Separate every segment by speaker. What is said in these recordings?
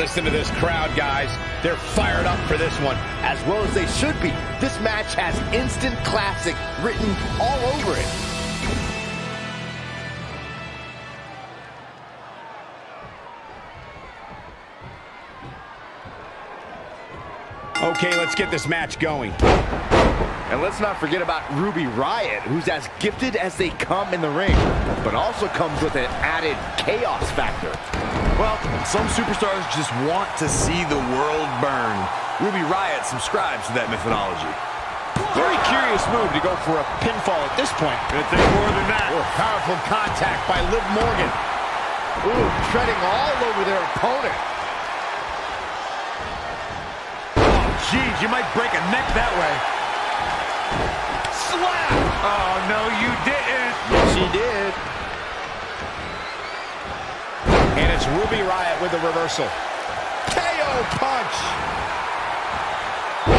Speaker 1: Listen to this crowd, guys. They're fired up for this one.
Speaker 2: As well as they should be. This match has instant classic written all over it.
Speaker 1: Okay, let's get this match going.
Speaker 2: And let's not forget about Ruby Riott, who's as gifted as they come in the ring, but also comes with an added chaos factor.
Speaker 3: Well, some superstars just want to see the world burn. Ruby Riott subscribes to that methodology.
Speaker 1: Very curious move to go for a pinfall at this point.
Speaker 3: Gonna take more than that.
Speaker 1: Oh, powerful contact by Liv Morgan.
Speaker 2: Ooh, treading all over their opponent.
Speaker 3: Oh, Jeez, you might break a neck that way. Slap! Oh, no, you didn't.
Speaker 2: Yes, she did.
Speaker 1: And it's Ruby Riott with the reversal. KO punch.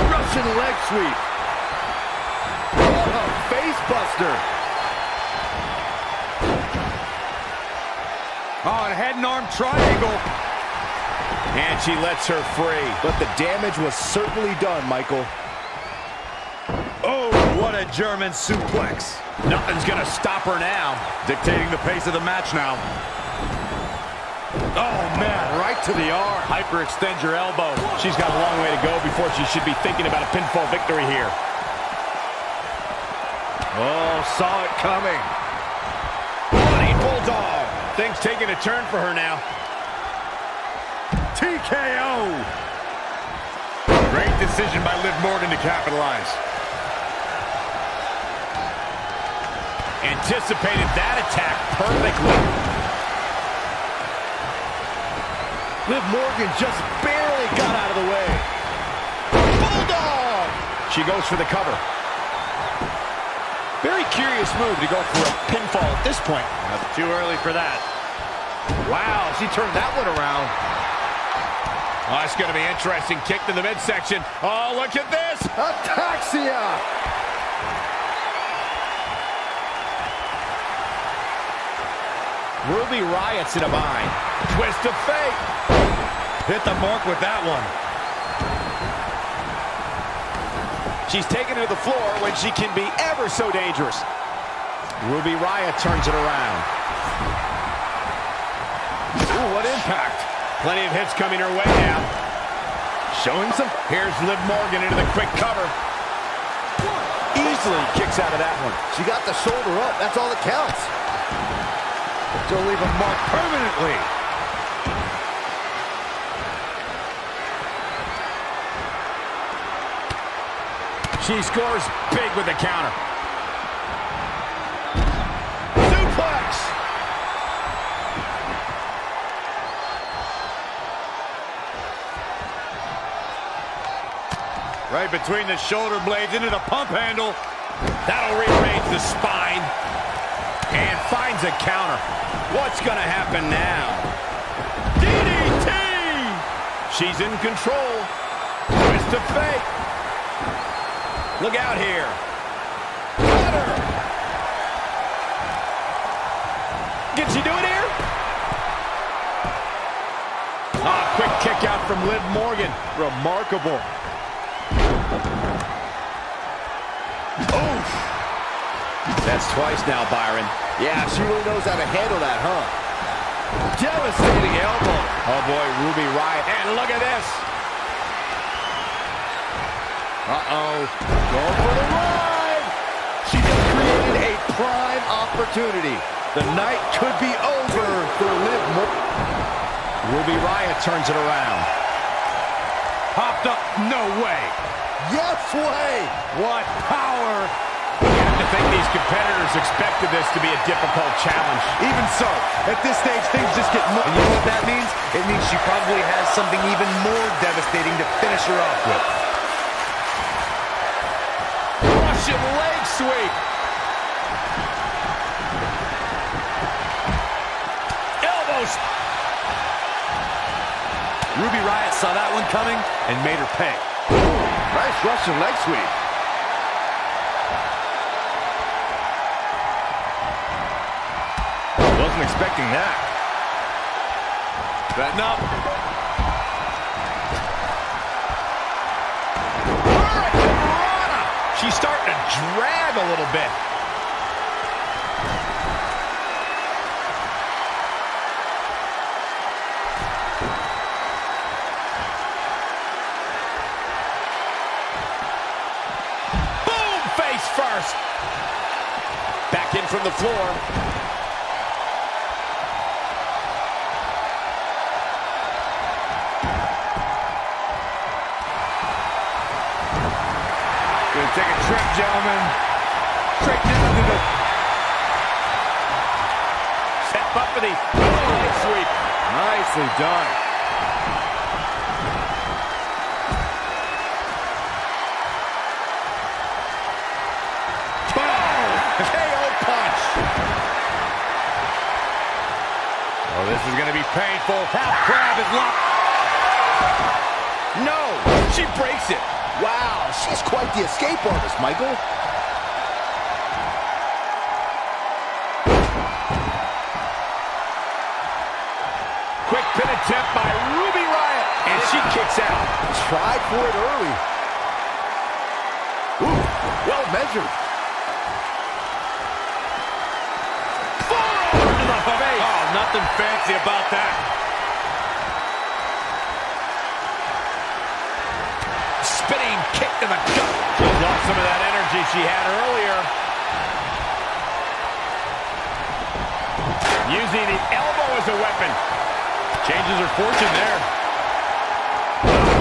Speaker 2: Russian leg sweep. What a face buster.
Speaker 3: Oh, and head and arm triangle.
Speaker 1: And she lets her free.
Speaker 2: But the damage was certainly done, Michael.
Speaker 3: Oh, what a German suplex.
Speaker 1: Nothing's gonna stop her now.
Speaker 3: Dictating the pace of the match now. Oh, man, right to the arm.
Speaker 1: Hyperextend your elbow. She's got a long way to go before she should be thinking about a pinfall victory here.
Speaker 3: Oh, saw it coming.
Speaker 1: Bloody Bulldog. Things taking a turn for her now.
Speaker 3: TKO. Great decision by Liv Morgan to capitalize.
Speaker 1: Anticipated that attack perfectly.
Speaker 2: Liv Morgan just barely got out of the way. Bulldog!
Speaker 1: She goes for the cover. Very curious move to go for a pinfall at this point.
Speaker 3: Not too early for that.
Speaker 2: Wow, she turned that one around.
Speaker 1: Oh, it's going to be interesting. Kick to the midsection. Oh, look at this.
Speaker 2: Ataxia!
Speaker 1: Ruby Riott's in a bind. Twist of fate.
Speaker 3: Hit the mark with that one.
Speaker 1: She's taken to the floor when she can be ever so dangerous. Ruby Riott turns it around. Ooh, what impact. Plenty of hits coming her way now. Showing some. Here's Liv Morgan into the quick cover. Easily kicks out of that one.
Speaker 2: She got the shoulder up. That's all that counts.
Speaker 3: She'll leave a mark permanently.
Speaker 1: She scores big with the counter.
Speaker 2: Suplex!
Speaker 3: Right between the shoulder blades into the pump handle.
Speaker 1: That'll rearrange the spine. And finds a counter. What's going to happen now? DDT! She's in control. Twist of fate. Look out here. Cutter. Can she do it here? Ah, quick kick out from Liv Morgan.
Speaker 2: Remarkable.
Speaker 1: Oof. That's twice now, Byron.
Speaker 2: Yeah, she really knows how to handle that, huh? Devastating elbow.
Speaker 1: Oh, boy, Ruby Riott. And look at this.
Speaker 2: Uh-oh. Going for the ride. She just created a prime opportunity. The night could be over for Liv.
Speaker 1: Ruby Riott turns it around.
Speaker 3: Popped up. No way.
Speaker 2: Yes way.
Speaker 3: What power.
Speaker 1: You have to think these competitors expected this to be a difficult challenge.
Speaker 3: Even so, at this stage, things just get more. And you know what that means? It means she probably has something even more devastating to finish her off with.
Speaker 1: Russian leg sweep. Elbows.
Speaker 3: Ruby Riott saw that one coming and made her pay.
Speaker 2: Nice Russian leg sweep.
Speaker 3: wasn't expecting that. Batting up.
Speaker 1: She's starting to drag a little bit. Boom, face first. Back in from the floor.
Speaker 3: Take a trip, gentlemen. Straight down to the...
Speaker 1: Set up for the leg sweep.
Speaker 3: Nicely done.
Speaker 1: Oh, Boom! KO punch.
Speaker 3: Oh, this is gonna be painful. Half crab is locked.
Speaker 1: No! She breaks it.
Speaker 2: Wow, she's quite the escape artist, Michael.
Speaker 1: Quick pin attempt by Ruby Riott, And she kicks out.
Speaker 2: Tried for it early. Ooh, well measured.
Speaker 1: Forearm to the face.
Speaker 3: Oh, nothing fancy about that.
Speaker 1: Kick to the gut. She's lost some of that energy she had earlier. Using the elbow as a weapon. Changes her fortune there.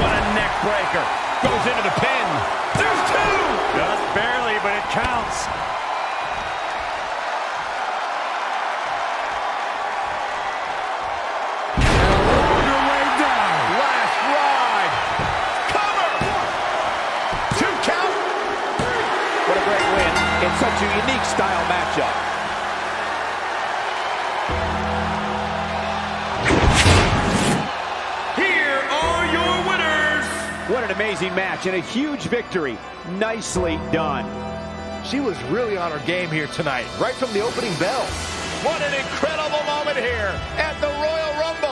Speaker 1: What a neck breaker. Goes into the pin. There's two.
Speaker 3: Just barely, but it counts.
Speaker 2: A unique style matchup.
Speaker 1: Here are your winners.
Speaker 4: What an amazing match and a huge victory. Nicely done.
Speaker 2: She was really on her game here tonight, right from the opening bell.
Speaker 1: What an incredible moment here at the Royal Rumble.